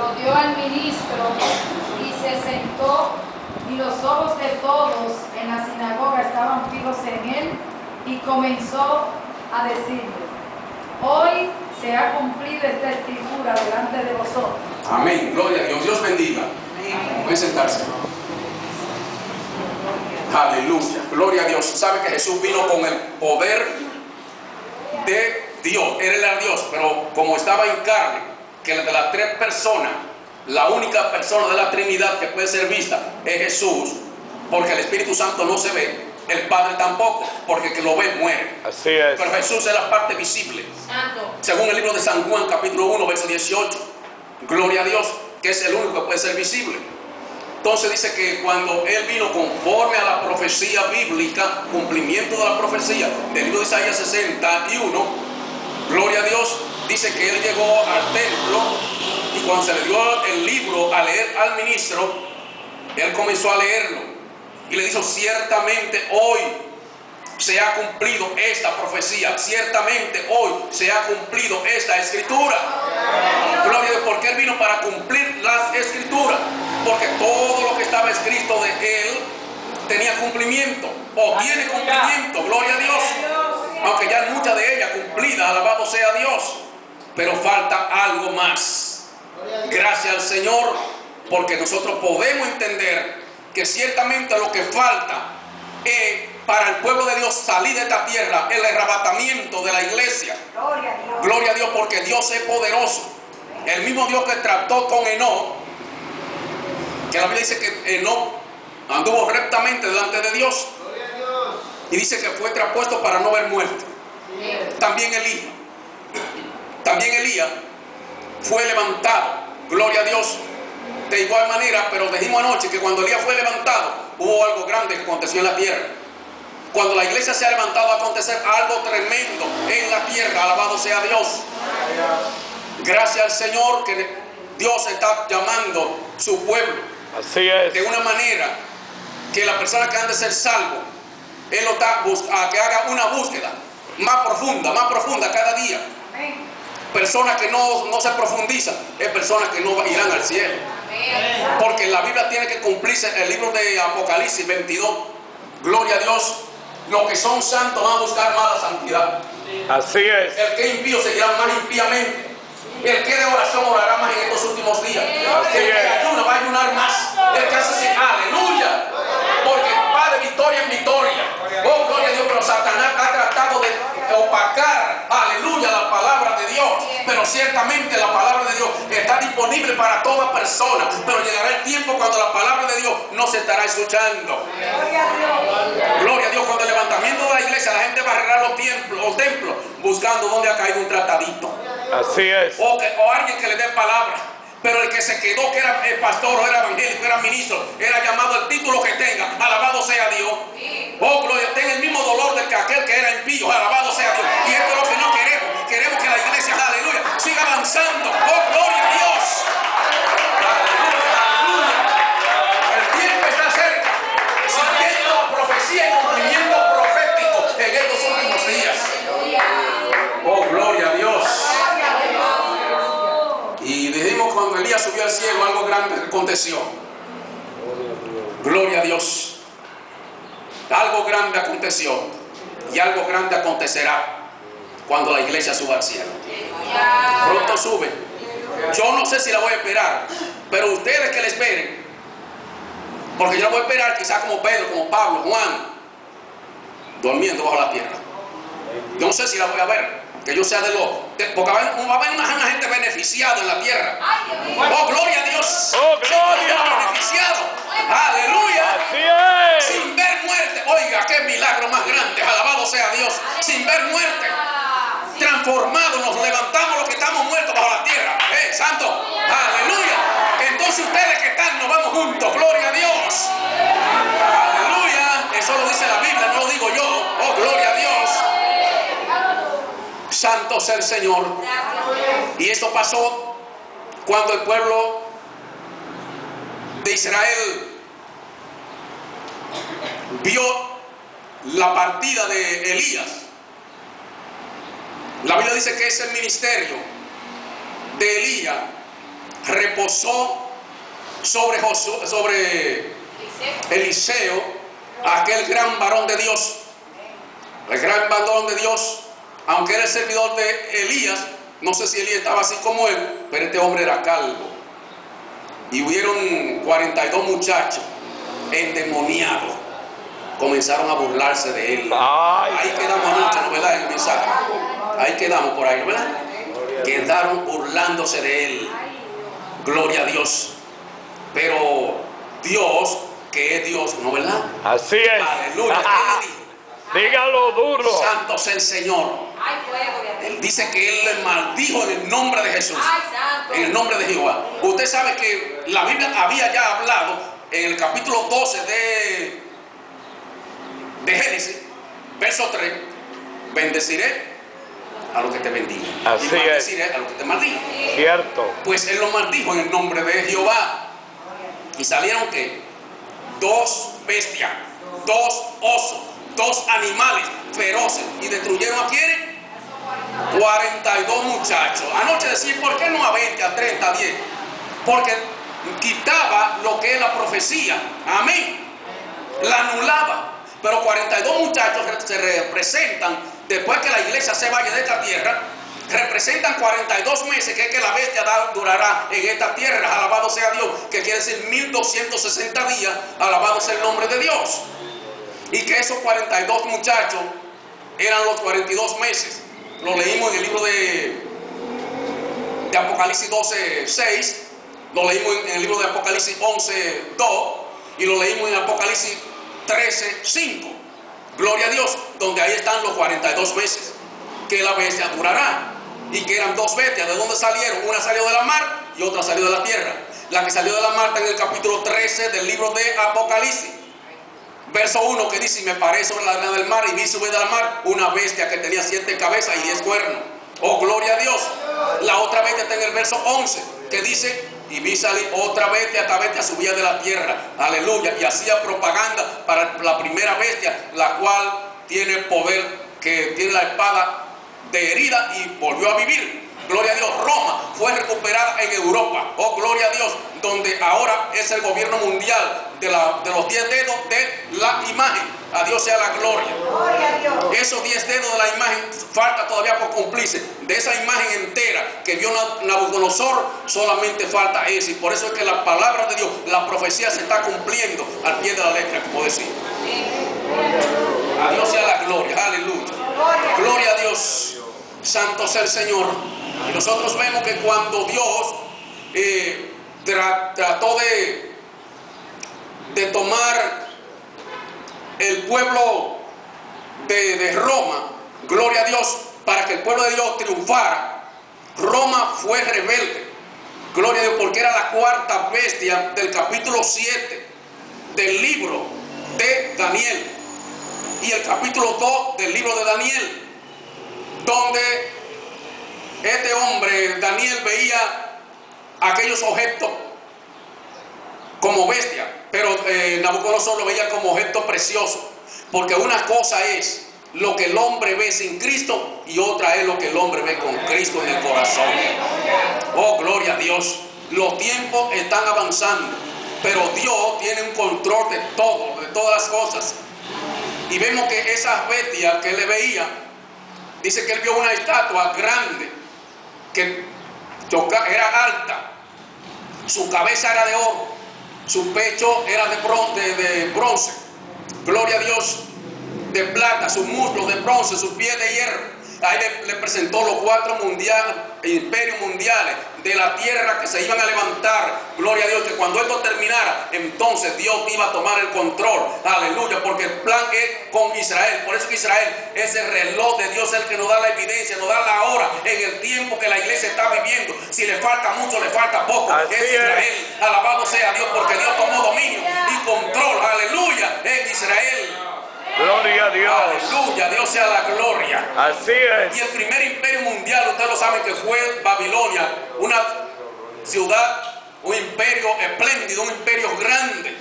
lo dio al ministro y se sentó y los ojos de todos en la sinagoga estaban fijos en él y comenzó a decirle, hoy se ha cumplido esta escritura delante de vosotros. Amén. Gloria a Dios. Dios bendiga. Pueden sentarse. Aleluya. Gloria a Dios. Sabe que Jesús vino con el poder de Dios. Él era Dios, pero como estaba en carne, que de las tres personas, la única persona de la Trinidad que puede ser vista es Jesús, porque el Espíritu Santo no se ve, el Padre tampoco, porque el que lo ve muere. Así es. Pero Jesús es la parte visible. Santo. Según el libro de San Juan, capítulo 1, verso 18. Gloria a Dios, que es el único que puede ser visible. Entonces dice que cuando Él vino conforme a la profecía bíblica, cumplimiento de la profecía del libro de Isaías 61, gloria a Dios, dice que Él llegó al templo y cuando se le dio el libro a leer al ministro, Él comenzó a leerlo y le dijo, ciertamente hoy se ha cumplido esta profecía, ciertamente hoy se ha cumplido esta escritura. Gloria a Dios, porque Él vino para cumplir las escrituras, porque todo lo que estaba escrito de Él tenía cumplimiento, o tiene cumplimiento, gloria a Dios. Aunque ya muchas de ellas cumplidas, alabado sea Dios, pero falta algo más. Gracias al Señor, porque nosotros podemos entender que ciertamente lo que falta es para el pueblo de Dios salir de esta tierra, el arrebatamiento de la iglesia. Gloria a Dios. Gloria a Dios porque Dios es poderoso. El mismo Dios que trató con Enoch, que la Biblia dice que Enoch anduvo rectamente delante de Dios y dice que fue traspuesto para no ver muerte. También Elías, también Elías fue levantado, gloria a Dios, de igual manera, pero dijimos anoche que cuando Elías fue levantado, hubo algo grande que aconteció en la tierra. Cuando la iglesia se ha levantado a acontecer algo tremendo en la tierra, alabado sea Dios. Gracias al Señor que Dios está llamando su pueblo Así es. de una manera que la persona que han de ser salvo, Él lo está a que haga una búsqueda más profunda, más profunda cada día. Personas que no, no se profundizan, es personas que no irán al cielo. Porque la Biblia tiene que cumplirse el libro de Apocalipsis 22. Gloria a Dios. Los que son santos van a buscar más la santidad. Así es. El que impío seguirá más impíamente. El que de oración orará más en estos últimos días. Así El que es. ayuna va a ayunar más. El que hace así, aleluya. Porque va de victoria en victoria. Oh, gloria a Dios, pero Satanás ha tratado de opacar, ciertamente la palabra de Dios está disponible para toda persona. Pero llegará el tiempo cuando la palabra de Dios no se estará escuchando. Gloria a Dios. Gloria a Dios, cuando el levantamiento de la iglesia, la gente va a arreglar los templos, los templos buscando dónde ha caído un tratadito. Así es. O, que- o alguien que le dé palabra. Pero el que se quedó, que era el pastor, o era evangélico, era ministro, era llamado el título que tenga, alabado sea Dios. Oh, gloria, tenga el mismo dolor del que aquel que era impío, alabado sea Dios. Y esto es lo que no queremos. Queremos que la iglesia, aleluya, siga avanzando. Oh, gloria a Dios. Aleluya, aleluya. El tiempo está cerca. Siguiendo profecía y cumplimiento profético en estos últimos días. Oh, gloria a Dios. Y dijimos cuando Elías subió al cielo, algo grande aconteció. Gloria a Dios. Algo grande aconteció. Y algo grande acontecerá cuando la iglesia suba al cielo. Pronto sube. Yo no sé si la voy a esperar, pero ustedes que la esperen. Porque yo la voy a esperar quizás como Pedro, como Pablo, Juan, durmiendo bajo la tierra. Yo no sé si la voy a ver, que yo sea de los... porque va a haber, una, una gente beneficiada en la tierra. Oh, gloria a Dios. Oh, gloria. Beneficiado. Aleluya. Sin ver muerte. Oiga, qué milagro más grande. Alabado sea Dios. Sin ver muerte. Transformados, nos levantamos los que estamos muertos bajo la tierra. Eh, santo. Aleluya. Entonces ustedes que están, nos vamos juntos. Gloria a Dios. Aleluya. Eso lo dice la Biblia, no lo digo yo. Oh, gloria a Dios. Santo sea el Señor. Y esto pasó cuando el pueblo de Israel vio la partida de Elías. La Biblia dice que ese ministerio de Elías reposó sobre, Josué, sobre Eliseo, aquel gran varón de Dios. El gran varón de Dios, aunque era el servidor de Elías, no sé si Elías estaba así como él, pero este hombre era calvo. Y hubieron 42 muchachos endemoniados. Comenzaron a burlarse de él. Ahí quedamos anoche, ¿no verdad? En el mensaje. Ahí quedamos por ahí, ¿no verdad? Quedaron burlándose de él. Gloria a Dios. Pero Dios, que es Dios, ¿no verdad? así es. Aleluya. ¿Qué le dijo? Dígalo duro. Santo es el Señor. Él dice que Él le maldijo en el nombre de Jesús. En el nombre de Jehová. Usted sabe que la Biblia había ya hablado en el capítulo 12 de, de Génesis, verso 3. Bendeciré a los que te bendigan. Así y es. a los que te maldigan. Cierto. Pues Él lo maldijo en el nombre de Jehová. Y salieron que dos bestias, dos osos, dos animales feroces. Y destruyeron a quiénes? 42 muchachos. Anoche decía, ¿por qué no a 20, a 30, a 10? Porque quitaba lo que es la profecía. Amén. La anulaba. Pero 42 muchachos se representan, después que la iglesia se vaya de esta tierra, representan 42 meses que es que la bestia durará en esta tierra. Alabado sea Dios, que quiere decir 1260 días. Alabado sea el nombre de Dios. Y que esos 42 muchachos eran los 42 meses. Lo leímos en el libro de, de Apocalipsis 12, 6. Lo leímos en el libro de Apocalipsis 11, 2. Y lo leímos en Apocalipsis 13, 5. Gloria a Dios, donde ahí están los 42 meses que la bestia durará. Y que eran dos bestias. ¿De dónde salieron? Una salió de la mar y otra salió de la tierra. La que salió de la mar está en el capítulo 13 del libro de Apocalipsis. Verso 1 que dice, me paré sobre la arena del mar y vi subir de la mar una bestia que tenía siete cabezas y diez cuernos. Oh, gloria a Dios. La otra bestia está en el verso 11 que dice, y vi salir otra bestia, esta bestia subía de la tierra. Aleluya. Y hacía propaganda para la primera bestia, la cual tiene poder, que tiene la espada de herida y volvió a vivir. Gloria a Dios. Roma fue recuperada en Europa. Oh, gloria a Dios. Donde ahora es el gobierno mundial de, la- de los diez dedos de la imagen. A Dios sea la gloria. Gloria a Dios. Esos diez dedos de la imagen falta todavía por cumplirse. De esa imagen entera que vio Na- Nabucodonosor, solamente falta ese. Y por eso es que la palabra de Dios, la profecía se está cumpliendo al pie de la letra, como decía Dios sea la gloria. Aleluya. Gloria a Dios. Santo sea el Señor. Y nosotros vemos que cuando Dios eh, tra- trató de, de tomar el pueblo de, de Roma, gloria a Dios, para que el pueblo de Dios triunfara, Roma fue rebelde. Gloria a Dios, porque era la cuarta bestia del capítulo 7 del libro de Daniel y el capítulo 2 del libro de Daniel, donde este hombre, Daniel, veía aquellos objetos como bestia, pero eh, Nabucodonosor lo veía como objeto precioso, porque una cosa es lo que el hombre ve sin Cristo y otra es lo que el hombre ve con Cristo en el corazón. Oh, gloria a Dios. Los tiempos están avanzando, pero Dios tiene un control de todo, de todas las cosas. Y vemos que esas bestias que le veía, dice que él vio una estatua grande, que era alta, su cabeza era de oro, su pecho era de bronce, gloria a Dios, de plata, sus muslos de bronce, sus pies de hierro. Ahí le, le presentó los cuatro mundiales, imperios mundiales de la tierra que se iban a levantar. Gloria a Dios, que cuando esto terminara, entonces Dios iba a tomar el control. Aleluya, porque el plan es con Israel. Por eso que Israel es el reloj de Dios, el que nos da la evidencia, nos da la hora en el tiempo que la iglesia está viviendo. Si le falta mucho, le falta poco. Así es es. Israel. Alabado sea Dios, porque Dios tomó dominio y control. Aleluya, en Israel. Gloria a Dios. Aleluya, Dios sea la gloria. Así Y es. el primer imperio mundial, ustedes lo saben que fue Babilonia, una ciudad, un imperio espléndido, un imperio grande.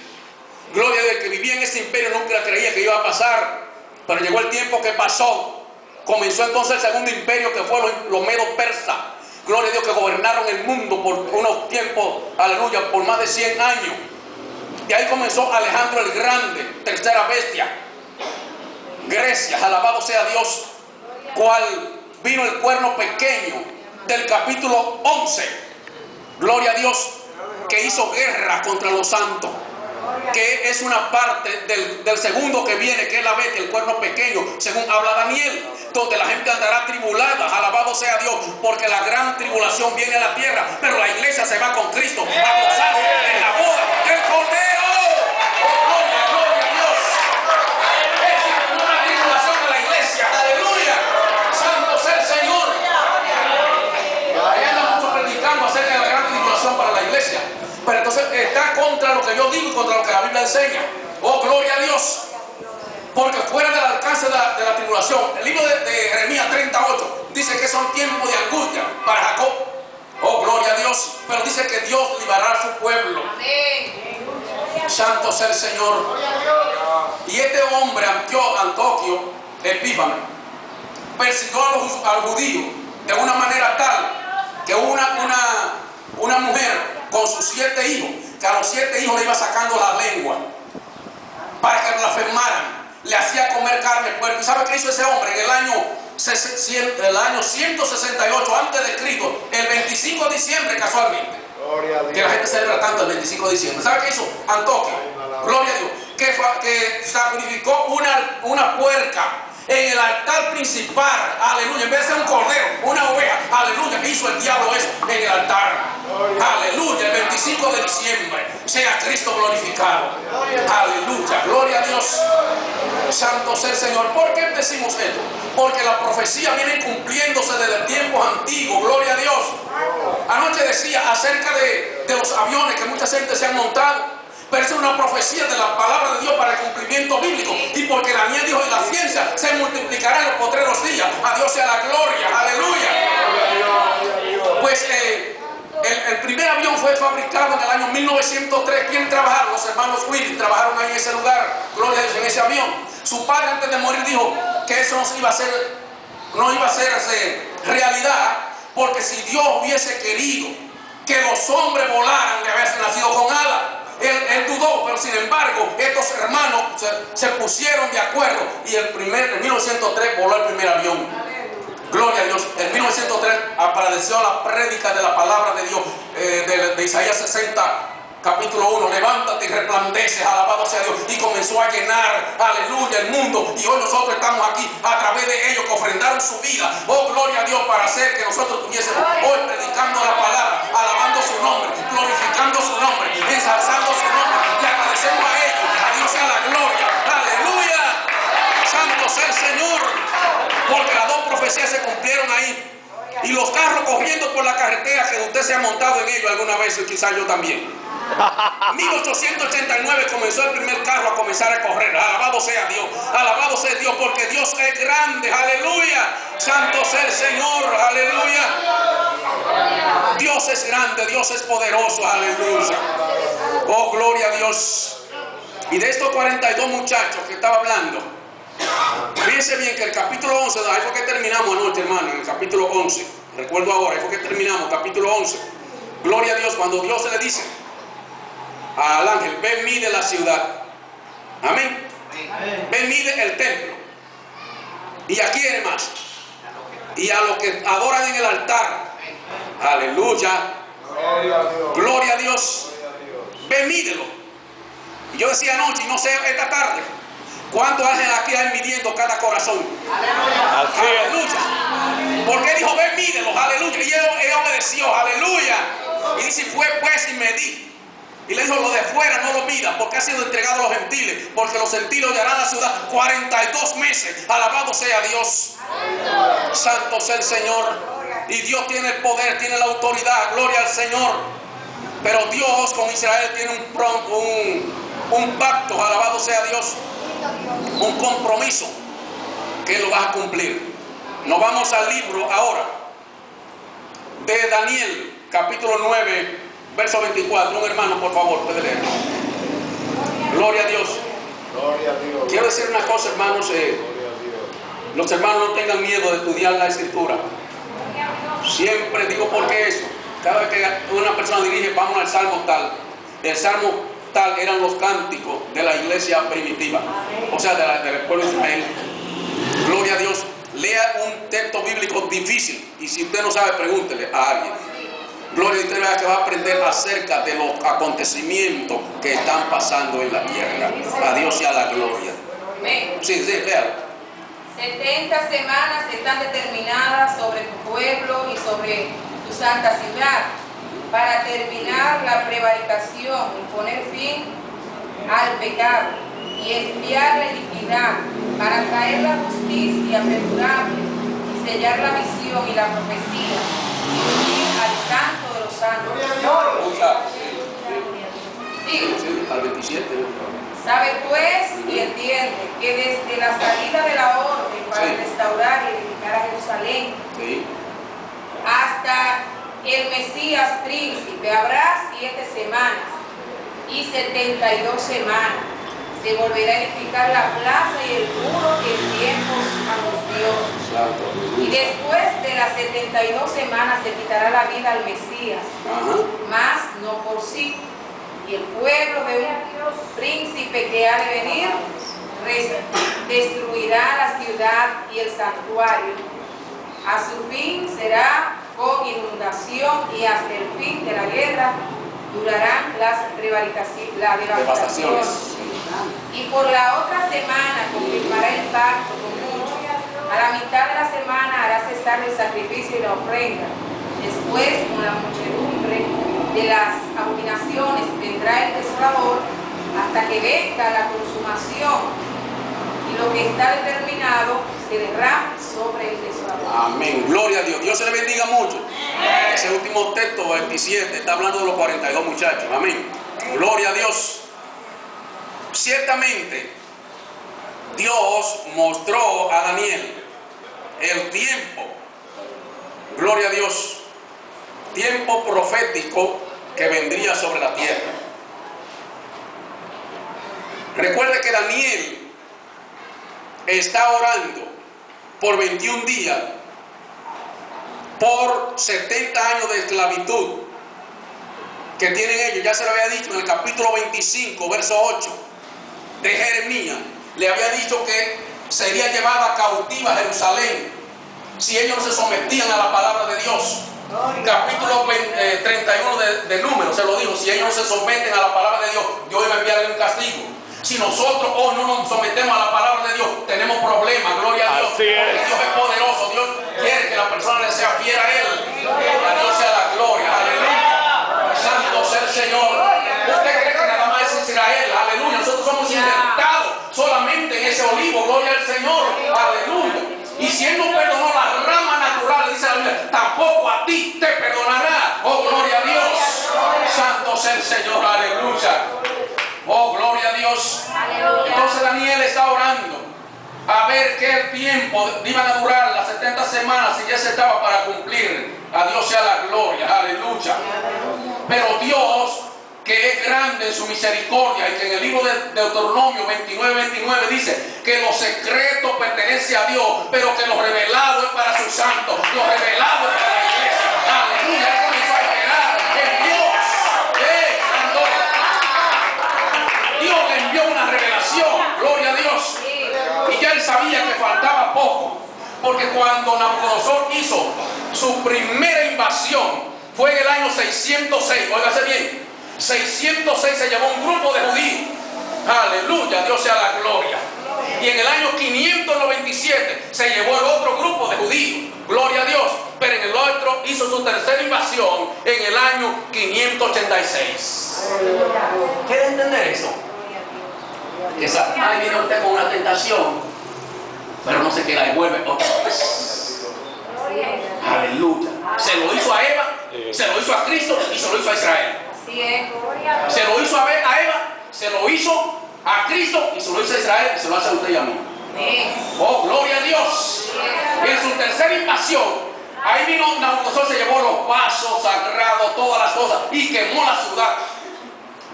Gloria a Dios, que vivía en ese imperio nunca creía que iba a pasar, pero llegó el tiempo que pasó. Comenzó entonces el segundo imperio que fue los, los medos persas. gloria a Dios, que gobernaron el mundo por unos tiempos, aleluya, por más de 100 años. Y ahí comenzó Alejandro el Grande, tercera bestia. Grecia, alabado sea Dios, cual vino el cuerno pequeño del capítulo 11. Gloria a Dios, que hizo guerra contra los santos que es una parte del, del segundo que viene, que es la bestia, el cuerno pequeño, según habla Daniel, donde la gente andará tribulada, alabado sea Dios, porque la gran tribulación viene a la tierra, pero la iglesia se va con Cristo a gozarse en la boda del Cordero. Oh, gloria, gloria a Dios. Es una tribulación de la iglesia, aleluya. Santo sea el Señor. Ahí anda mucho predicando acerca de la gran tribulación para la iglesia. Pero entonces está contra lo que yo digo y contra lo que la Biblia enseña. Oh, gloria a Dios. Porque fuera del alcance de la, tribulación, el libro de, de Jeremías 38 dice que son tiempos de angustia para Jacob. Oh, gloria a Dios. Pero dice que Dios librará a su pueblo. Santo sea el Señor. Y este hombre, Antio- Antoquio, Epífano, persiguió a los, a los judíos de una manera tal que una, una, una mujer con sus siete hijos, que a los siete hijos le iba sacando la lengua para que blasfemaran, le hacía comer carne puerco. ¿Y sabe qué hizo ese hombre en el año, el año 168 antes de Cristo, el 25 de diciembre casualmente? Que la gente celebra tanto el 25 de diciembre. ¿Sabe qué hizo? Antoquio, gloria a Dios, que, que sacrificó una, una puerca en el altar principal, aleluya, en vez de ser un cordero, una oveja, aleluya, hizo el diablo eso en el altar, aleluya, el 25 de diciembre, sea Cristo glorificado, aleluya, gloria a Dios, santo sea el Señor. ¿Por qué decimos esto? Porque la profecía viene cumpliéndose desde tiempos antiguos, gloria a Dios. Anoche decía acerca de, de los aviones que mucha gente se han montado. Pero es una profecía de la palabra de Dios para el cumplimiento bíblico. Y porque Daniel dijo en la ciencia se multiplicará en los potreros días. A Dios sea la gloria. Aleluya. Pues eh, el, primer avión fue fabricado en el año 1903. ¿Quién trabajaron? Los hermanos Willis trabajaron ahí en ese lugar. Gloria a Dios en ese avión. Su padre antes de morir dijo que eso no iba a hacer, no iba a realidad. Porque si Dios hubiese querido que los hombres volaran de haberse nacido con alas. Él, dudó, pero sin embargo, estos hermanos se, se pusieron de acuerdo y el primer, en 1903 voló el primer avión. Gloria a Dios. En 1903 apareció la prédica de la palabra de Dios eh, de, de Isaías 60, capítulo 1. Levántate y resplandece, alabado sea Dios. Y comenzó a llenar, aleluya, el mundo. Y hoy nosotros estamos aquí a través de ellos que ofrendaron su vida. Oh, gloria a Dios para hacer que nosotros tuviésemos hoy predicando la palabra, alabando su nombre, glorificando su nombre, ensalzando su nombre. Y agradecemos a ellos. A Dios sea la gloria. Aleluya. Santo sea el Señor. Porque las dos profecías se cumplieron ahí. Y los carros corriendo por la carretera que usted se ha montado en ellos alguna vez, y quizás yo también. 1889 comenzó el primer carro a comenzar a correr. Alabado sea Dios. Alabado sea Dios porque Dios es grande. Aleluya. Santo sea el Señor. Aleluya. Dios es grande. Dios es poderoso. Aleluya. Oh, gloria a Dios. Y de estos 42 muchachos que estaba hablando, fíjense bien que el capítulo 11, ahí fue que terminamos anoche, hermano, en el capítulo 11. Recuerdo ahora, ahí fue que terminamos, capítulo 11. Gloria a Dios, cuando Dios se le dice al ángel, ven, mide la ciudad. Amén. Ven, mide el templo. Y a quién más. Y a los que adoran en el altar. Aleluya. Gloria a Dios. Gloria a Dios. Ven, mídelo. Y yo decía anoche, y no sé esta tarde, ¿cuántos ángeles aquí hay midiendo cada corazón? Es. Aleluya. Porque dijo, ven, mídelos, aleluya. Y él, él obedeció, aleluya. Y dice, fue pues y medí. Y le dijo, lo de fuera no lo mida, porque ha sido entregado a los gentiles, porque los gentiles hallarán la ciudad 42 meses. Alabado sea Dios. Santo sea el Señor. Y Dios tiene el poder, tiene la autoridad. Gloria al Señor. Pero Dios con Israel tiene un, un, pacto, alabado sea Dios, un compromiso que lo vas a cumplir. Nos vamos al libro ahora de Daniel, capítulo 9, verso 24. Un hermano, por favor, puede leer. Gloria a Dios. Gloria a Dios. Quiero decir una cosa, hermanos. eh, los hermanos no tengan miedo de estudiar la escritura. Siempre digo por qué eso. Cada vez que una persona dirige, vamos al salmo tal. El salmo tal eran los cánticos de la iglesia primitiva, o sea, de la- del pueblo de Israel. Gloria a Dios. Lea un texto bíblico difícil y si usted no sabe, pregúntele a alguien. Gloria a Dios, usted verá que va a aprender acerca de los acontecimientos que están pasando en la tierra. A Dios sea la gloria. Amén. Sí, sí, léalo. 70 semanas están determinadas sobre tu pueblo y sobre tu santa ciudad para terminar la prevaricación y poner fin al pecado y expiar la iniquidad para traer la justicia perdurable y sellar la visión y la profecía al santo de los santos. Sí, al 27. Sabe pues y entiende que desde la salida de la orden para Sí. restaurar y edificar a Jerusalén Sí. hasta el Mesías príncipe habrá siete semanas y setenta y dos semanas. Se volverá a edificar la plaza y el muro en tiempos angustiosos. Después de las 72 semanas se quitará la vida al Mesías, Ajá. mas no por sí. Y el pueblo de un príncipe que ha de venir destruirá la ciudad y el santuario. A su fin será con inundación y hasta el fin de la guerra durarán las la. Devastaciones. Y por la otra semana confirmará el pacto con. A la mitad de la semana hará cesar el sacrificio y la ofrenda. Después, con la muchedumbre de las abominaciones, vendrá el desolador hasta que venga la consumación. Y lo que está determinado se derrama sobre el desolador. Amén. Gloria a Dios. Dios se le bendiga mucho. Ese último texto, 27, está hablando de los 42 muchachos. Amén. Gloria a Dios. Ciertamente, Dios mostró a Daniel el tiempo. Gloria a Dios. Tiempo profético que vendría sobre la tierra. Recuerde que Daniel está orando por 21 días por 70 años de esclavitud que tienen ellos. Ya se lo había dicho en el capítulo 25, verso 8 de Jeremías. Le había dicho que sería llevada cautiva a Jerusalén si ellos no se sometían a la palabra de Dios. Capítulo 20, eh, 31 de, de Números se lo dijo, si ellos no se someten a la palabra de Dios, Dios iba a enviarle un castigo. Si nosotros hoy no nos sometemos a la palabra de Dios, tenemos problemas, gloria a Dios. Así es. Porque Dios es poderoso, Dios quiere que la persona le sea fiel a Él. A Dios sea la gloria, aleluya. Santo sea el Señor. Usted cree que nada más es Israel, aleluya. Nosotros somos inventados solamente en ese olivo, gloria al Señor, aleluya. Y si Él no perdonó la rama natural, dice la Biblia, tampoco a ti te perdonará. Oh, gloria a Dios. Santo sea el Señor, aleluya. Oh, gloria a Dios. Entonces Daniel está orando a ver qué tiempo iban a durar las 70 semanas y ya se estaba para cumplir. A Dios sea la gloria, aleluya. Pero Dios, que es grande en su misericordia y que en el libro de Deuteronomio 29, 29 dice que lo secreto pertenece a Dios, pero que lo revelado es para sus santos, lo revelado es para la iglesia. Aleluya, Él comenzó a esperar Dios. ¡Eh! Dios le envió una revelación, gloria a Dios. Y ya él sabía que faltaba poco. Porque cuando Nabucodonosor hizo su primera invasión, fue en el año 606, óigase bien, 606 se llevó un grupo de judíos. Aleluya, Dios sea la gloria. Y en el año 597 se llevó el otro grupo de judíos. Gloria a Dios. Pero en el otro hizo su tercera invasión en el año 586. ¿Quiere entender eso? Que Satanás viene usted con una tentación, pero no se queda y vuelve otra vez. Aleluya. Se lo hizo a Eva, se lo hizo a Cristo y se lo hizo a Israel. Así es. Se lo hizo a Eva, se lo hizo a Cristo y se lo hizo a Israel y se lo hace a usted y a mí. Oh, gloria a Dios. Y en su tercera invasión, ahí vino Nabucodonosor, se llevó los pasos sagrados, todas las cosas y quemó la ciudad.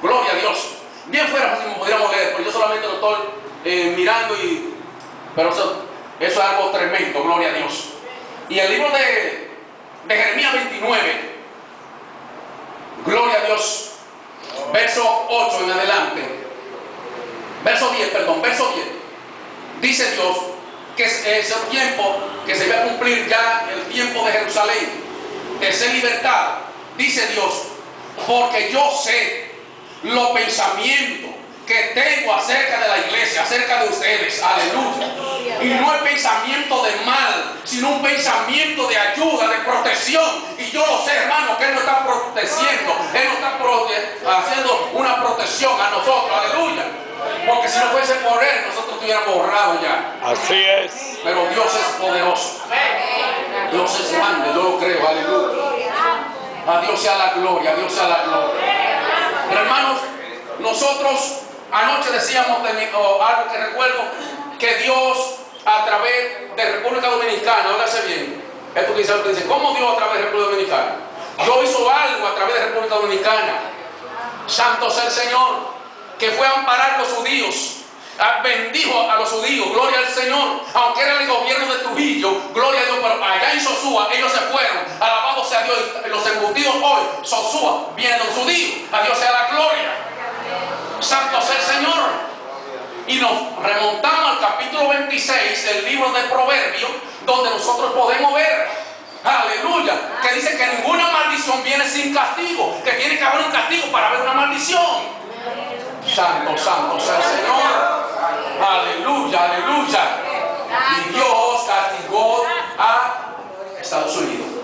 Gloria a Dios. Bien fuera si pudiéramos leer, porque yo solamente lo estoy eh, mirando y. Pero eso, eso es algo tremendo, gloria a Dios. Y el libro de de Jeremías 29, gloria a Dios, verso 8 en adelante, verso 10, perdón, verso 10, dice Dios que es ese tiempo que se va a cumplir ya el tiempo de Jerusalén, de ser libertad, dice Dios, porque yo sé los pensamientos que tengo acerca de la iglesia, acerca de ustedes, aleluya. Y no el pensamiento de mal, sino un pensamiento de ayuda, de protección. Y yo lo sé, hermano, que Él nos está protegiendo, Él nos está prote- haciendo una protección a nosotros, aleluya. Porque si no fuese por Él, nosotros estuviéramos borrados ya. Así es. Pero Dios es poderoso. Dios es grande, yo lo creo, aleluya. A Dios sea la gloria, a Dios sea la gloria. Hermanos, nosotros anoche decíamos de mi- o algo que recuerdo, que Dios a través de República Dominicana, hágase bien, esto dice, que dice, ¿cómo Dios a través de República Dominicana? Dios hizo algo a través de República Dominicana. Santo sea el Señor, que fue a amparar a los judíos. ah, Bendijo a los judíos, gloria al Señor. Aunque era el gobierno de Trujillo, gloria a Dios, pero allá en Sosúa ellos se fueron. Alabado sea Dios. Los embutidos hoy, Sosúa, vienen los judíos. A Dios sea la gloria. Santo sea el Señor. Y nos remontamos al capítulo 26 del libro de Proverbios, donde nosotros podemos ver, aleluya, que dice que ninguna maldición viene sin castigo, que tiene que haber un castigo para haber una maldición. Santo, santo sea el Señor. Aleluya, aleluya. Y Dios castigó a Estados Unidos.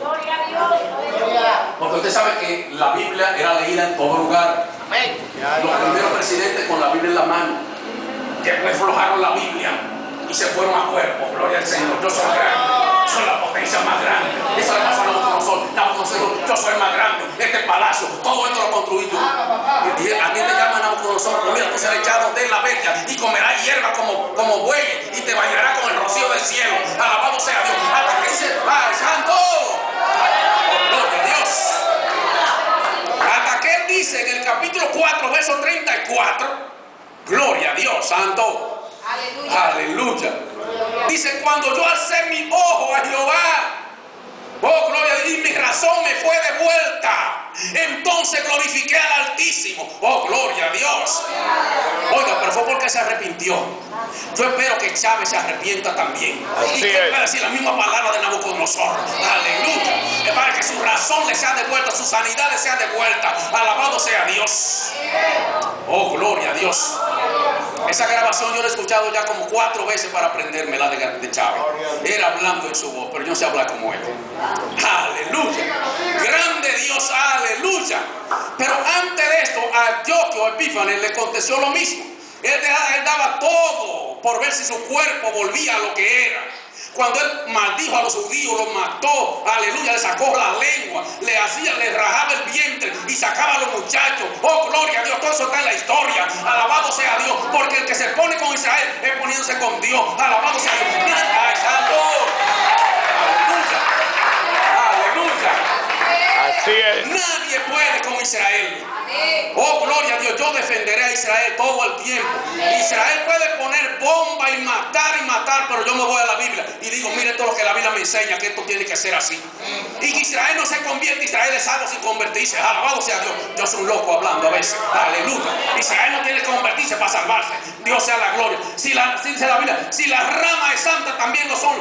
Porque usted sabe que la Biblia era leída en todo lugar. Los primeros presidentes con la Biblia en la mano, que después flojaron la Biblia y se fueron a cuerpo. Gloria al Señor. Yo soy grande, soy la potencia más grande. Eso le pasó a Nabucodonosor. Nabucodonosor, yo soy más grande. Este palacio, todo esto lo construí yo. Y a ti te llaman Nabucodonosor, pero mira, tú serás echado de la bestia y comerás hierba como, como buey y te bañarás con el rocío del cielo. Alabado sea Dios. Hasta que dice, ¡Ay, santo! Dios. Hasta que él dice en el capítulo 4, verso 34, Gloria a Dios, santo. Aleluya. Aleluya. Dice, cuando yo alcé mi ojo a Jehová, oh gloria a Dios, y mi razón me fue de vuelta. Entonces glorifiqué al Altísimo. Oh, gloria a Dios. Oiga, pero fue porque se arrepintió. Yo espero que Chávez se arrepienta también. Así y que pueda decir la misma palabra de Nabucodonosor. Aleluya. Es para que su razón le sea devuelta, su sanidad le sea devuelta. Alabado sea Dios. Oh, gloria a Dios. Esa grabación yo la he escuchado ya como cuatro veces para aprendérmela de, de Chávez. Era hablando en su voz, pero yo no sé hablar como él. Aleluya. Grande Dios, aleluya. Pero antes de esto, a Antioquio Epífanes le aconteció lo mismo. Él, él daba todo por ver si su cuerpo volvía a lo que era. Cuando él maldijo a los judíos, los mató, aleluya, le sacó la lengua, le hacía, le rajaba el vientre y sacaba a los muchachos. Oh, gloria a Dios, todo eso está en la historia. Alabado sea Dios, porque el que se pone con Israel es poniéndose con Dios. Alabado sea Dios. ¡Ay, santo! Aleluya, aleluya. Así es. Nadie puede con Israel. Oh, gloria a Dios, yo defenderé a Israel todo el tiempo. Israel puede poner bomba y matar y matar, pero yo me voy a la Biblia y digo, mire todo lo que la Biblia me enseña, que esto tiene que ser así. Y que Israel no se convierte, Israel es algo sin convertirse. Alabado sea Dios. Yo soy un loco hablando a veces. Aleluya. Israel no tiene que convertirse para salvarse. Dios sea la gloria. Si la, si la Biblia, si la rama es santa, también lo son.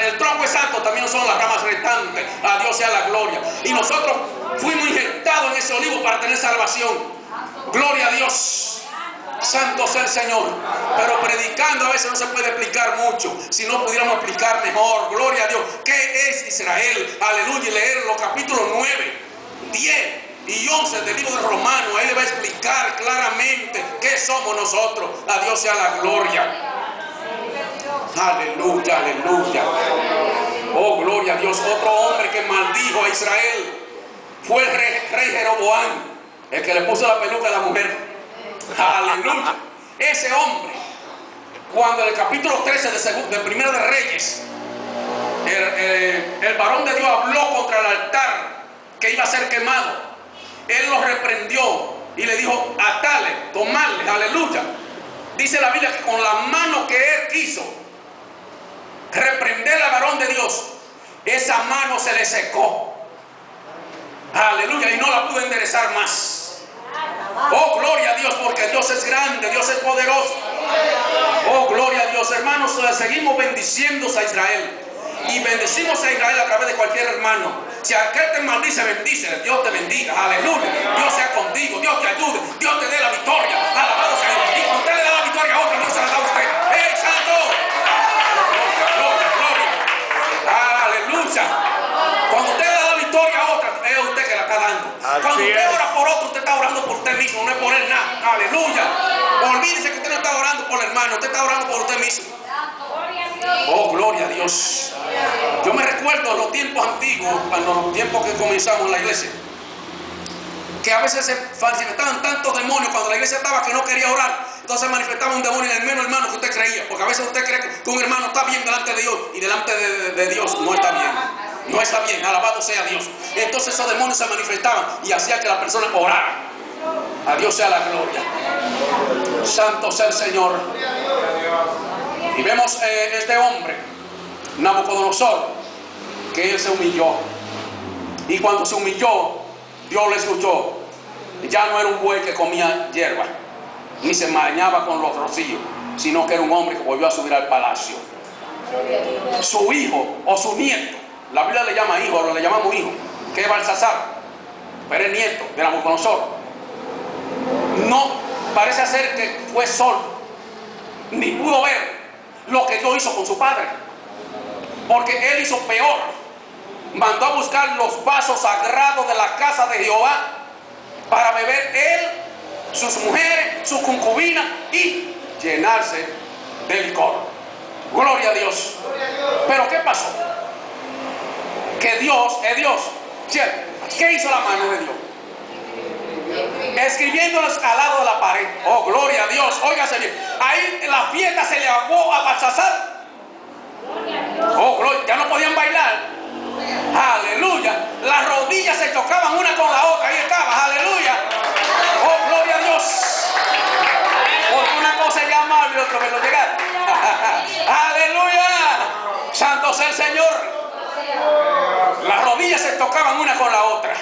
El tronco es santo, también son las ramas restantes. A Dios sea la gloria. Y nosotros fuimos injertados en ese olivo para tener salvación. Gloria a Dios. Santo sea el Señor. Pero predicando a veces no se puede explicar mucho. Si no pudiéramos explicar mejor. Gloria a Dios. ¿Qué es Israel? Aleluya. Y leer los capítulos 9, 10 y 11 del libro de Romanos. Ahí le va a explicar claramente qué somos nosotros. A Dios sea la gloria. Aleluya, aleluya. Oh, gloria a Dios. Otro hombre que maldijo a Israel fue el rey, rey Jeroboam, el que le puso la peluca a la mujer. Aleluya. Ese hombre, cuando en el capítulo 13 de, segu- de Reyes, el, eh, el varón de Dios habló contra el altar que iba a ser quemado. Él lo reprendió y le dijo, atale, tomarle, aleluya. Dice la Biblia que con la mano que él quiso reprender al varón de Dios, esa mano se le secó. Aleluya. Y no la pudo enderezar más. Oh, gloria a Dios, porque Dios es grande, Dios es poderoso. Oh, gloria a Dios, hermanos. Seguimos bendiciendo a Israel. Y bendecimos a Israel a través de cualquier hermano. Si aquel te maldice, bendice. Dios te bendiga. Aleluya. Dios sea contigo. Dios te ayude. Dios te dé la victoria. Alabado sea Dios. Y cuando usted le da la victoria a otro, Dios se la da a usted. ¡Ey, santo! Gloria, gloria, gloria. Aleluya. Cuando usted le da la victoria a otra, es usted que la está Cuando usted ora por otro, usted está orando por usted mismo, no es por él nada. Aleluya. Olvídese que usted no está orando por el hermano, usted está orando por usted mismo. Oh, gloria a Dios. Yo me recuerdo los tiempos antiguos, cuando los tiempos que comenzamos en la iglesia, que a veces se manifestaban tantos demonios cuando la iglesia estaba que no quería orar. Entonces manifestaba un demonio en el menos hermano que usted creía, porque a veces usted cree que un hermano está bien delante de Dios y delante de, de- de Dios no está bien. No está bien, alabado sea Dios. Entonces esos demonios se manifestaban y hacía que la persona orara. A Dios sea la gloria. Santo sea el Señor. Y vemos eh, este hombre, Nabucodonosor, que él se humilló. Y cuando se humilló, Dios le escuchó. Ya no era un buey que comía hierba, ni se bañaba con los rocíos, sino que era un hombre que volvió a subir al palacio. Su hijo o su nieto, la Biblia le llama hijo, o le llamamos hijo, que es Balsasar, pero es nieto de Nabucodonosor. No parece ser que fue solo, ni pudo ver lo que Dios hizo con su padre. Porque él hizo peor. Mandó a buscar los vasos sagrados de la casa de Jehová para beber él, sus mujeres, su concubina y llenarse de licor. Gloria a Dios. Pero ¿qué pasó? Que Dios es Dios. ¿Qué hizo la mano de Dios? escribiéndolos al lado de la pared. Oh, gloria a Dios. Óigase bien. Ahí la fiesta se le ahogó a Balsasar. Oh, gloria. Ya no podían bailar. Aleluya. Las rodillas se chocaban una con la otra. Ahí estaba. Aleluya. Oh, gloria a Dios. Porque una cosa es llamar y otra verlo llegar. Aleluya. Santo sea el Señor. Las rodillas se tocaban una con la otra.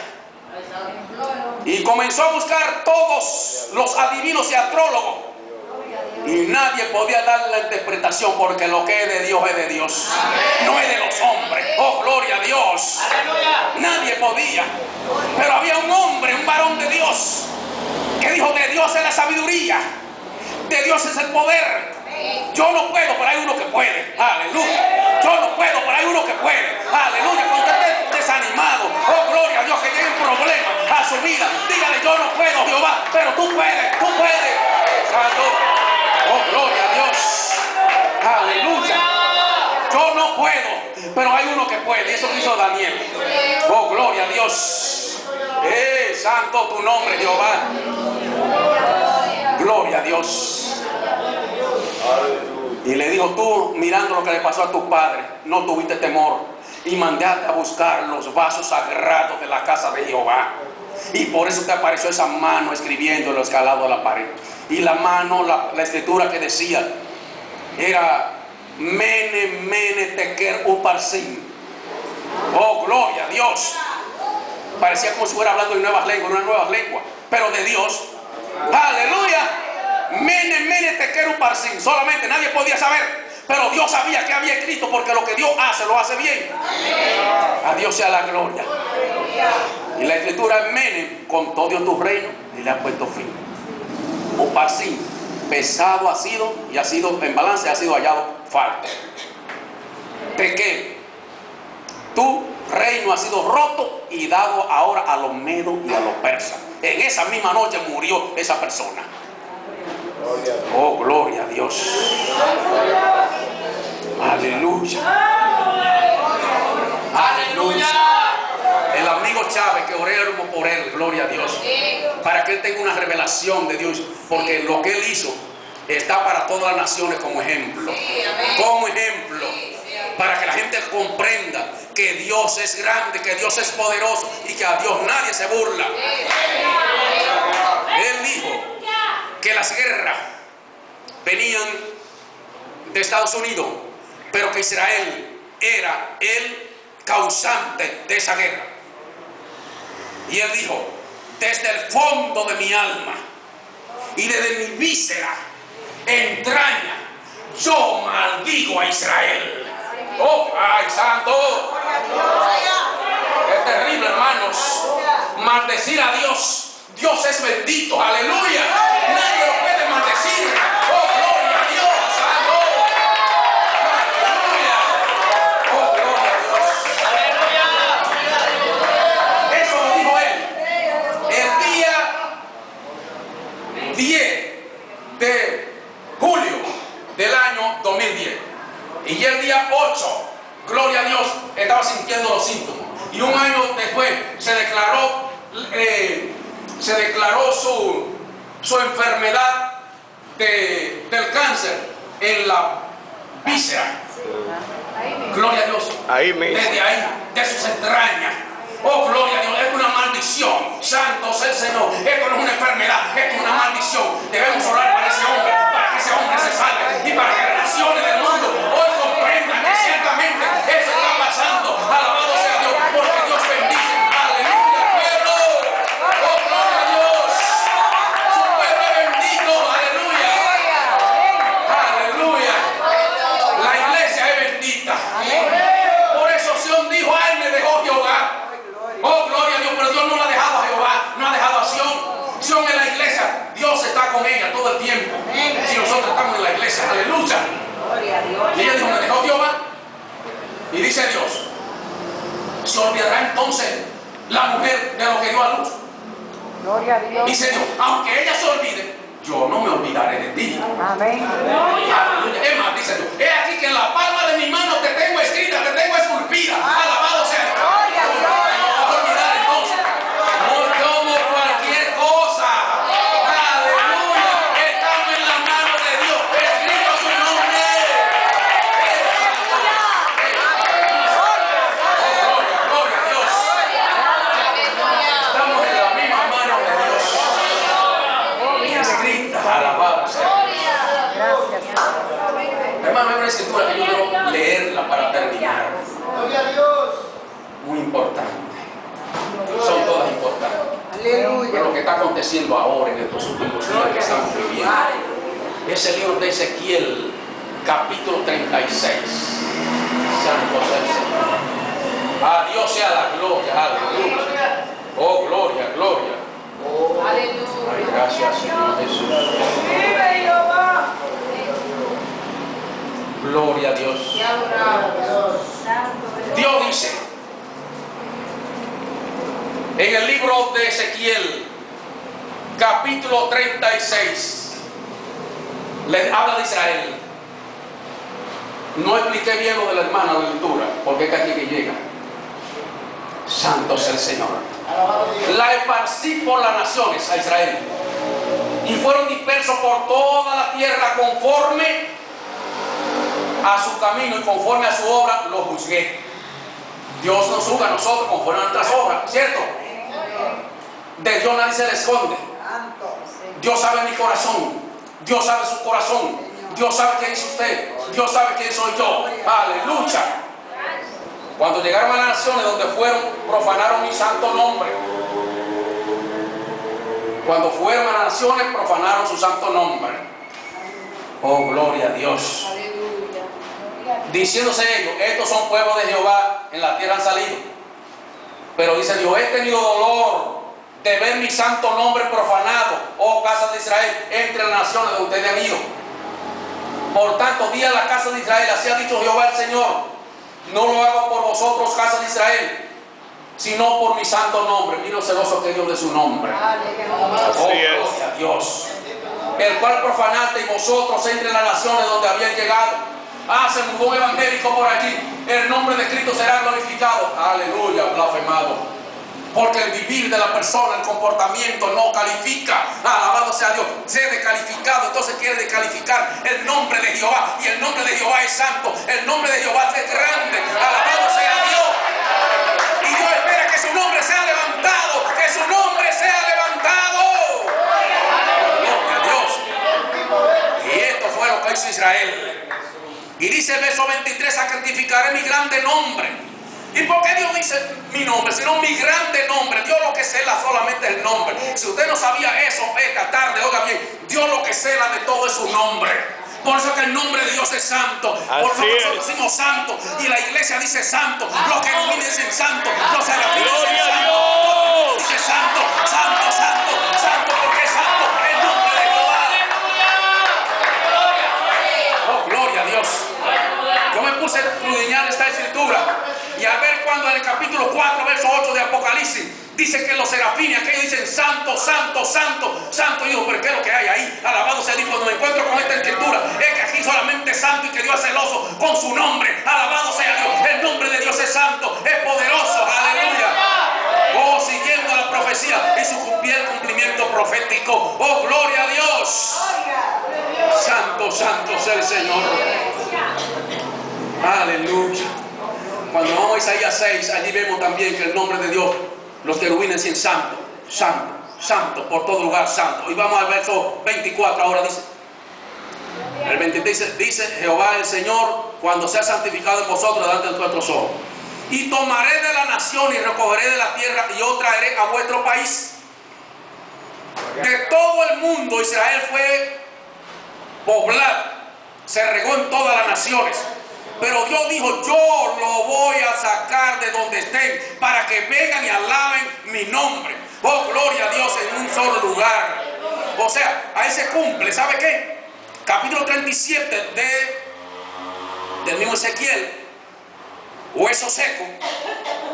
Y comenzó a buscar todos los adivinos y astrólogos. Y nadie podía dar la interpretación porque lo que es de Dios es de Dios. No es de los hombres. Oh, gloria a Dios. Nadie podía. Pero había un hombre, un varón de Dios, que dijo, de Dios es la sabiduría. De Dios es el poder. Yo no puedo, pero hay uno que puede. Aleluya. Yo no puedo, pero hay uno que puede. Aleluya. Cuando usted esté desanimado, oh gloria a Dios, que llegue un problema a su vida, dígale, yo no puedo, Jehová, pero tú puedes, tú puedes. Santo. Oh gloria a Dios. Aleluya. Yo no puedo, pero hay uno que puede. Eso lo hizo Daniel. Oh gloria a Dios. Eh, santo tu nombre, Jehová. Gloria a Dios. Y le dijo, tú mirando lo que le pasó a tu padre, no tuviste temor. Y mandaste a buscar los vasos sagrados de la casa de Jehová. Y por eso te apareció esa mano escribiendo en lo escalado de la pared. Y la mano, la, escritura que decía, era Mene, Mene, Teker, Uparsim. Oh, gloria a Dios. Parecía como si fuera hablando en nuevas lenguas, una nueva lengua, pero de Dios. Aleluya. Mene, mene, te quiero parsin. Solamente nadie podía saber. Pero Dios sabía que había escrito porque lo que Dios hace, lo hace bien. A Dios sea la gloria. Y la escritura es Mene, con todo Dios tu reino, y le ha puesto fin. O parsin, pesado ha sido y ha sido en balance, ha sido hallado falto. ¿De qué? Tu reino ha sido roto y dado ahora a los medos y a los persas. En esa misma noche murió esa persona. Oh, gloria a Dios. Aleluya. Aleluya. El amigo Chávez, que oremos por él, gloria a Dios. Para que él tenga una revelación de Dios. Porque lo que él hizo está para todas las naciones como ejemplo. Como ejemplo. Para que la gente comprenda que Dios es grande, que Dios es poderoso y que a Dios nadie se burla. Él dijo que las guerras venían de Estados Unidos, pero que Israel era el causante de esa guerra. Y él dijo, desde el fondo de mi alma y desde mi víscera, entraña, yo maldigo a Israel. Oh, ay, santo. Es terrible, hermanos. Maldecir a Dios. Dios es bendito. Aleluya. Nadie lo puede maldecir. Oh, gloria a Dios. Aleluya. Oh, gloria a Dios. Eso lo dijo él. El día 10 de julio del año 2010. Y el día 8, gloria a Dios, estaba sintiendo los síntomas. Y un año después se declaró, se declaró su, su enfermedad de- del cáncer en la víscera. Gloria a Dios. Ahí mismo. Desde ahí, de sus entrañas. Oh, gloria a Dios, es una maldición. Santo sea el Señor. Esto no es una enfermedad, esto es una maldición. Debemos orar para ese hombre, para que ese hombre se salve y para que las naciones del mundo hoy comprendan que ciertamente eso está pasando. Alabado sea Dios, porque Dios bendice. Aleluya, pueblo. Oh, gloria a Dios. Su pueblo es bendito. Aleluya. Aleluya. La iglesia es bendita. Por eso Sion dijo, ay, me dejó Jehová. Oh, gloria a Dios, pero Dios no la ha dejado a Jehová, no ha dejado a Sion. Sion es la iglesia, Dios está con ella todo el tiempo. Si nosotros estamos en la iglesia, aleluya. Y ella dijo, me dejó Jehová. Y dice Dios, se olvidará entonces la mujer de lo que dio a luz. Gloria a Dios. Dice Dios, aunque ella se olvide, yo no me olvidaré de ti. Amén. Aleluya. Es más, dice Dios, he aquí que en la palma de mi mano te tengo escrita, te tengo esculpida. Alabado sea Dios. Gloria a Dios. No vas a olvidar entonces. No como cualquier cosa. Aleluya. Estamos en la mano de Dios. Escrito su nombre. Oh, gloria, gloria a Dios. Estamos en la misma mano de Dios. Escrita. Alabado sea Dios. Gracias. Hermano, hay una escritura que yo quiero leerla para terminar. Gloria a Dios. Muy importante. Son todas importantes. Lo que está aconteciendo ahora en estos últimos días que estamos viviendo es el libro de Ezequiel, capítulo 36. Santo sea el Señor. A Dios sea la gloria, aleluya. Oh, gloria, gloria. Ay, gracias, Señor Jesús. Gloria a Dios. Dios dice en el libro de Ezequiel, capítulo 36, le habla de Israel. No expliqué bien lo de la hermana de lectura, porque es que aquí que llega. Santo sea el Señor. La esparcí por las naciones a Israel y fueron dispersos por toda la tierra conforme a su camino y conforme a su obra los juzgué. Dios nos juzga a nosotros conforme a nuestras obras, ¿cierto? De Dios nadie se le esconde. Dios sabe mi corazón. Dios sabe su corazón. Dios sabe quién es usted. Dios sabe quién soy yo. Aleluya. Cuando llegaron a las naciones donde fueron, profanaron mi santo nombre. Cuando fueron a las naciones, profanaron su santo nombre. Oh, gloria a Dios. Diciéndose ellos, estos son pueblos de Jehová, en la tierra han salido. Pero dice Dios, he tenido dolor de ver mi santo nombre profanado, oh casa de Israel, entre las naciones donde ustedes han ido. Por tanto, di a la casa de Israel, así ha dicho Jehová el Señor, no lo hago por vosotros, casa de Israel, sino por mi santo nombre. Mira lo celoso que Dios de su nombre. Oh, gloria a Dios. El cual profanaste y vosotros entre las naciones donde habían llegado. Ah, se mudó un evangélico por allí. El nombre de Cristo será glorificado. Aleluya, blasfemado. Porque el vivir de la persona, el comportamiento no califica. Alabado sea Dios. Ser descalificado, entonces quiere descalificar el nombre de Jehová. Y el nombre de Jehová es santo. El nombre de Jehová es grande. Alabado sea Dios. Y Dios espera que su nombre sea levantado. Que su nombre sea levantado. Gloria a Dios. Y esto fue lo que hizo Israel. Y dice el verso 23, sacrificaré mi grande nombre ¿Y por qué Dios dice mi nombre? Sino mi grande nombre. Dios lo que cela solamente el nombre. Si usted no sabía eso esta tarde, oiga bien, Dios lo que cela de todo es su nombre. Por eso que el nombre de Dios es santo. Por eso nosotros decimos santo. Y la iglesia dice santo. Los que dicen santo. Los serafines dicen santo. Dios. Dice santo, santo, santo, santo, porque es santo el nombre de Jehová. Oh, gloria a Dios. Yo me puse a escudriñar esta escritura y a ver cuando en el capítulo 4, verso 8 de Apocalipsis dice que los serafines, aquellos dicen santo, santo, santo, santo. Y digo, pero ¿qué es lo que hay ahí? Alabado sea Dios. Cuando me encuentro con esta escritura, es que aquí solamente es santo y que Dios es celoso con su nombre. Alabado sea Dios. El nombre de Dios es santo, es poderoso. Aleluya. Oh, siguiendo la profecía y su cumplimiento profético. Oh, gloria a Dios. Santo, santo sea el Señor. Aleluya. Cuando vamos a Isaías 6, allí vemos también que el nombre de Dios, los querubines dicen santo, santo, santo, por todo lugar santo. Y vamos al verso 24 ahora dice. El 23 dice, dice Jehová el Señor, cuando sea santificado en vosotros delante de nuestros ojos. Y tomaré de la nación y recogeré de la tierra y os traeré a vuestro país. De todo el mundo Israel fue poblado, se regó en todas las naciones. Pero Dios dijo, yo lo voy a sacar de donde estén para que vengan y alaben mi nombre. Oh, gloria a Dios en un solo lugar. O sea, ahí se cumple, ¿sabe qué? Capítulo 37 de, del mismo Ezequiel, hueso seco,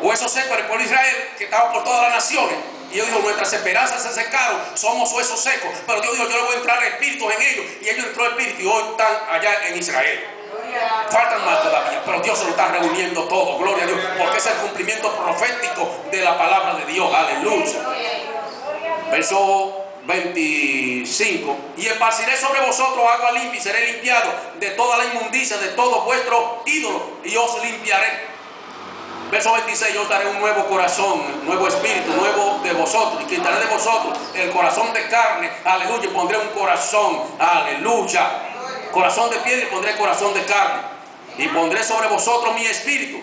hueso seco del pueblo de Israel que estaba por todas las naciones. Y Dios dijo, nuestras esperanzas se secaron, somos huesos secos. Pero Dios dijo, yo le voy a entrar espíritus en ellos. Y ellos entró espíritu y hoy están allá en Israel. Faltan más todavía, pero Dios se lo está reuniendo todo, gloria a Dios, porque es el cumplimiento profético de la palabra de Dios, aleluya. Verso 25. Y esparciré sobre vosotros agua limpia y seré limpiado de toda la inmundicia, de todos vuestros ídolos, y os limpiaré. Verso 26, yo os daré un nuevo corazón, nuevo espíritu, nuevo de vosotros, y quitaré de vosotros el corazón de carne, aleluya, y pondré un corazón, aleluya, corazón de piedra y pondré corazón de carne, y pondré sobre vosotros mi espíritu,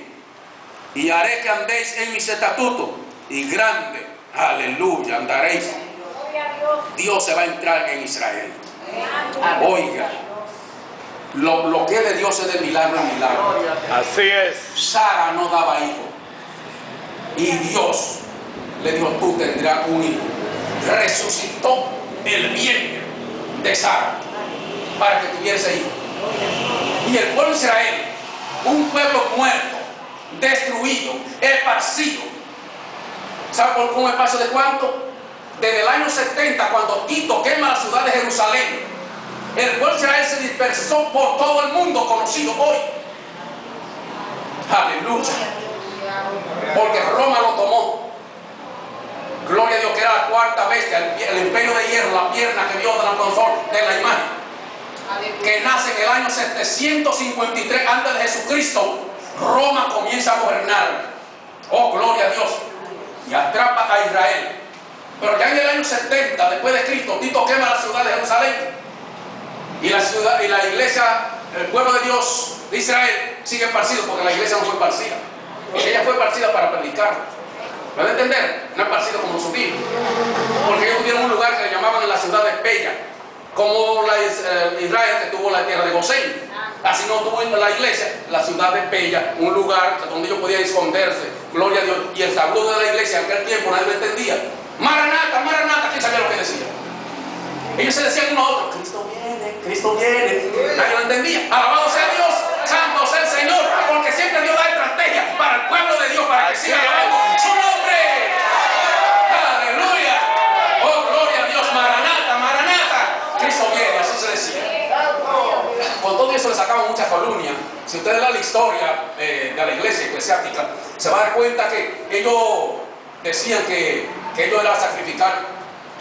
y haré que andéis en mis estatutos, y grande, aleluya, andaréis. Dios se va a entrar en Israel. Oiga, lo, lo que de Dios es de milagro en milagro. Así es. Sara no daba hijo. Y Dios le dijo, tú tendrás un hijo. Resucitó el vientre de Sara para que tuviera ese hijo. Y el pueblo de Israel, un pueblo muerto, destruido, esparcido. ¿Sabe por un espacio de cuánto? Desde el año 70, cuando Tito quema la ciudad de Jerusalén, el pueblo de Israel se dispersó por todo el mundo, conocido hoy. Aleluya. Porque Roma lo tomó. Gloria a Dios que era la cuarta bestia, el, el imperio de hierro, la pierna que vio de la de la imagen. Que nace en el año 753 antes de Jesucristo. Roma comienza a gobernar. Oh, gloria a Dios. Y atrapa a Israel. Pero ya en el año 70 después de Cristo, Tito quema la ciudad de Jerusalén. Y la ciudad y la iglesia, el pueblo de Dios de Israel sigue esparcido porque la iglesia no fue esparcida. Ella fue esparcida para predicar. ¿Me a entender? No esparcido como su tío. Porque ellos tuvieron un lugar que le llamaban la ciudad de Pella. Como la, eh, Israel que tuvo la tierra de Gosén. Así no tuvo la iglesia, la ciudad de Pella, un lugar donde ellos podían esconderse. Gloria a Dios. Y el saludo de la iglesia en aquel tiempo nadie lo entendía. Maranata, Maranata, ¿quién sabía lo que decía? Ellos se decían uno a otro, Cristo viene, Cristo viene. Nadie lo entendía. Alabado sea Dios, santo sea el Señor, porque siempre Dios da estrategia para el pueblo de Dios, para que siga alabando su nombre. Aleluya. Oh, gloria a Dios, Maranata, Maranata. Cristo viene, así se decía. Sacaban muchas columnas. Si usted lee la historia eh, de la iglesia eclesiástica, se va a dar cuenta que ellos decían que, que ellos eran sacrificar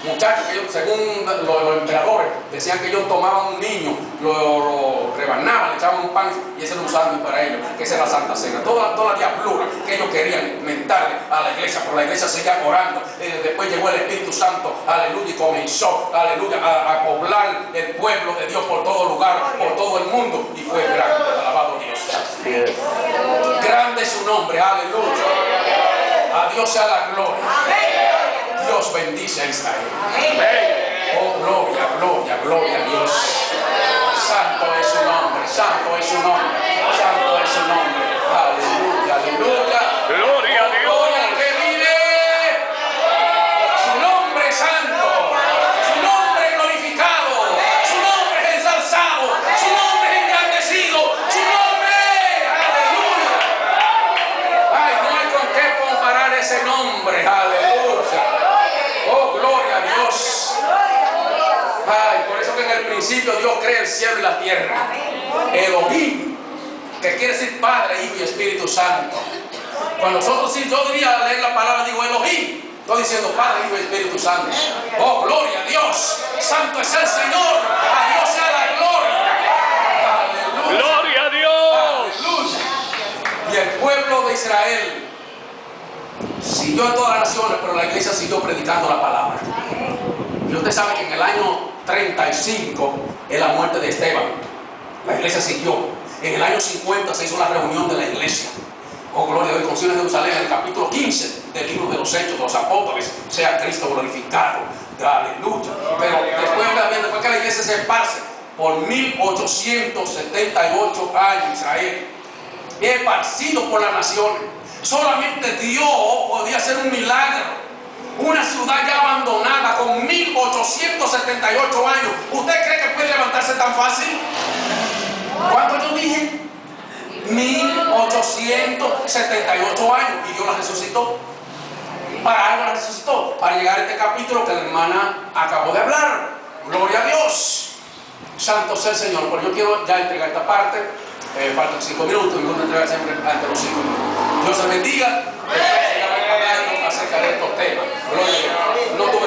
muchachos, que ellos, según los, los emperadores, decían que ellos tomaban un niño, lo, lo rebanaban, le echaban un pan y ese era un sándwich para ellos, que esa era la Santa Cena. Toda, toda la diablura que ellos querían mentarle a la iglesia, pero la iglesia seguía orando. Eh, después llegó el Espíritu Santo, aleluya, y comenzó, aleluya, a, a poblar el pueblo de Dios por todo lugar, por todo el mundo, y fue grande, alabado Dios. Grande es su nombre, aleluya. A Dios sea la gloria. Dios bendice a Israel. Oh, gloria, gloria, gloria a Dios. Santo es su nombre, santo es su nombre, santo es su nombre. Aleluya, aleluya. Gloria a Gloria al Dios. que vive. Su nombre es santo. Su nombre es glorificado. Su nombre es ensalzado. Su nombre es engrandecido. Su nombre. Aleluya. Ay, no hay con qué comparar ese nombre. Aleluya. Oh, gloria a Dios. Ay, por eso que en el principio Dios crea el cielo y la tierra. Elohim, que quiere decir Padre, Hijo y Espíritu Santo. Cuando nosotros, si yo diría leer la palabra, digo Elohim. Estoy diciendo Padre, Hijo y Espíritu Santo. Oh, gloria a Dios. Santo es el Señor. A Dios sea la gloria. Aleluya. Gloria a Dios. Aleluya. Y el pueblo de Israel siguió en todas las naciones, pero la iglesia siguió predicando la palabra. Y usted sabe que en el año 35 es la muerte de Esteban. La iglesia siguió. En el año 50 se hizo la reunión de la iglesia. Oh, gloria Dios, Concilio de Jerusalén, en el capítulo 15 del libro de los Hechos de los Apóstoles, sea Cristo glorificado. Aleluya. Pero después, después que la iglesia se esparce por 1878 años, Israel, esparcido por las naciones. Solamente Dios podía hacer un milagro. Una ciudad ya abandonada con 1878 años. ¿Usted cree que puede levantarse tan fácil? ¿Cuánto yo dije? 1878 años. Y Dios la resucitó. Para algo la resucitó. Para llegar a este capítulo que la hermana acabó de hablar. Gloria a Dios. Santo sea el Señor. Pero yo quiero ya entregar esta parte. Eh, faltan cinco minutos. Y uno entrega siempre ante los cinco minutos. Dios se bendiga. Acerca de estos temas. Gloria a Dios. No tuve